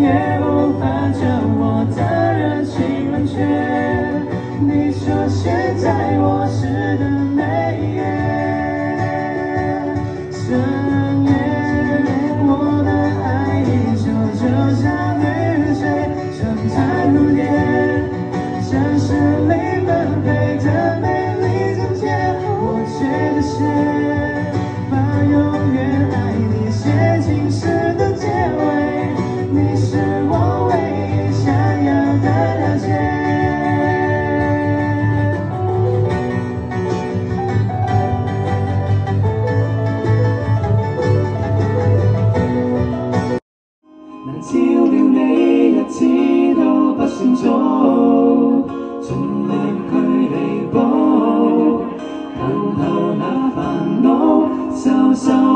也无法将我的热情冷却。你出现在我是的每一夜。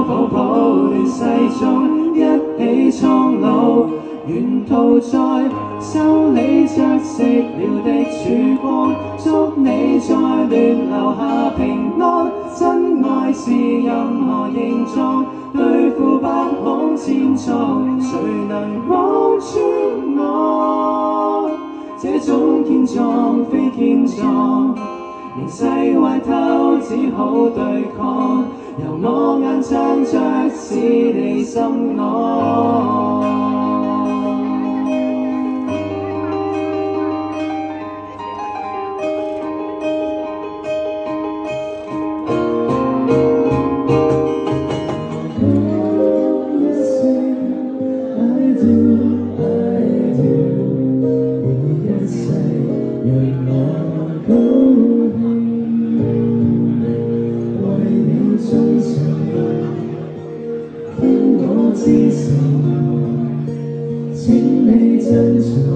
抱抱乱世中，一起苍老，沿途在修理着熄了的曙光。祝你在乱流下平安，真爱是任何形状，对付百孔千疮，谁能望穿我？这种健壮非健壮，形势坏透，只好对抗。由我眼撑出，是你心我。请你珍藏。